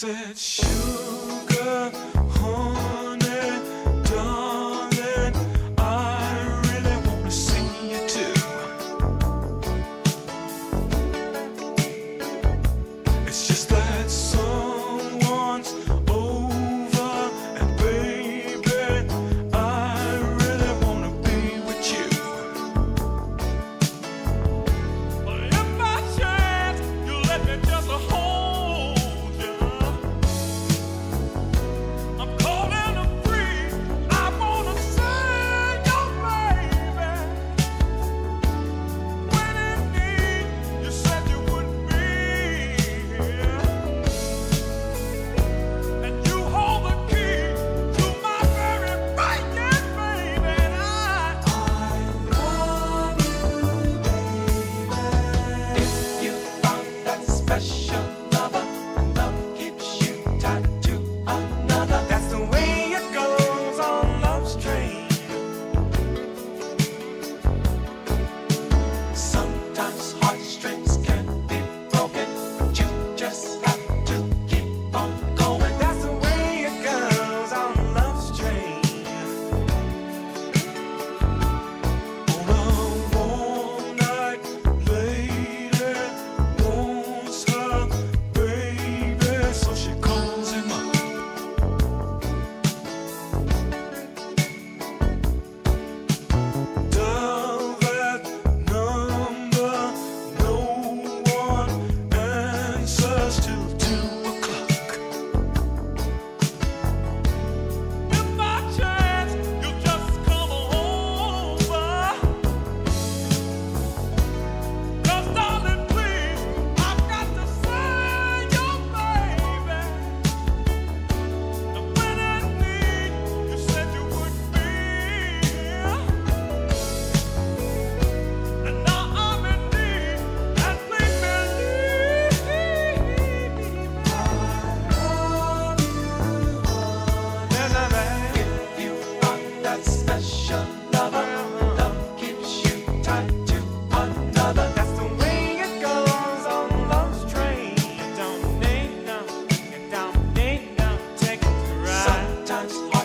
said, Sugar, honey, darling, I really want to see you too. It's just that song. That's